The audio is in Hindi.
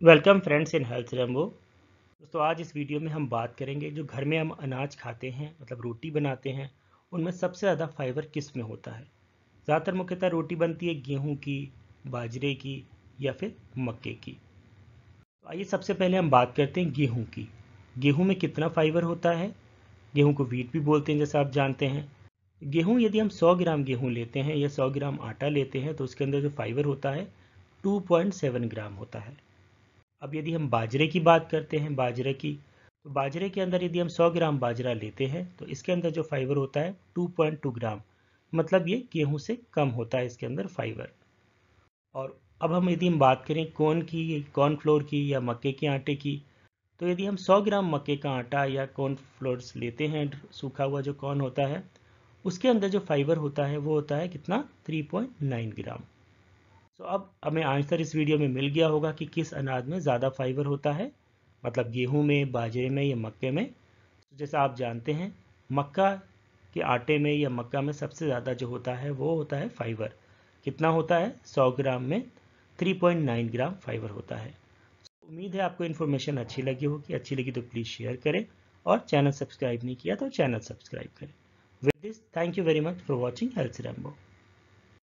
Welcome friends in health Rambo दोस्तों, आज इस वीडियो में हम बात करेंगे जो घर में हम अनाज खाते हैं मतलब रोटी बनाते हैं, उनमें सबसे ज़्यादा फाइबर किसमें होता है? ज़्यादातर मुख्यतः रोटी बनती है गेहूँ की, बाजरे की या फिर मक्के की। तो आइए सबसे पहले हम बात करते हैं गेहूँ की। गेहूँ में कितना फाइबर होता है? गेहूँ को वीट भी बोलते हैं, जैसा आप जानते हैं। गेहूँ, यदि हम सौ ग्राम गेहूँ लेते हैं या सौ ग्राम आटा लेते हैं तो उसके अंदर जो फाइबर होता है 2.7 ग्राम होता है। अब यदि हम बाजरे की बात करते हैं, बाजरे की तो बाजरे के अंदर यदि हम 100 ग्राम बाजरा लेते हैं तो इसके अंदर जो फाइबर होता है 2.2 ग्राम मतलब ये गेहूँ से कम होता है इसके अंदर फाइबर और अब हम यदि हम बात करें कौन की कॉर्नफ्लोर की या मक्के के आटे की तो यदि हम 100 ग्राम मक्के का आटा या कॉर्नफ्लोर्स लेते हैं, सूखा हुआ जो कॉर्न होता है, उसके अंदर जो फाइबर होता है, वो होता है कितना? 3.9 ग्राम। तो अब हमें आंसर इस वीडियो में मिल गया होगा कि किस अनाज में ज़्यादा फाइबर होता है मतलब गेहूँ में, बाजरे में या मक्के में। तो जैसा आप जानते हैं, मक्का के आटे में या मक्का में सबसे ज़्यादा जो होता है, वो होता है फाइबर। कितना होता है? 100 ग्राम में 3.9 ग्राम फाइबर होता है। उम्मीद है आपको इन्फॉर्मेशन अच्छी लगी होगी। अच्छी लगी तो प्लीज़ शेयर करें और चैनल सब्सक्राइब नहीं किया तो चैनल सब्सक्राइब करें। With this thank you very much for watching health Rambo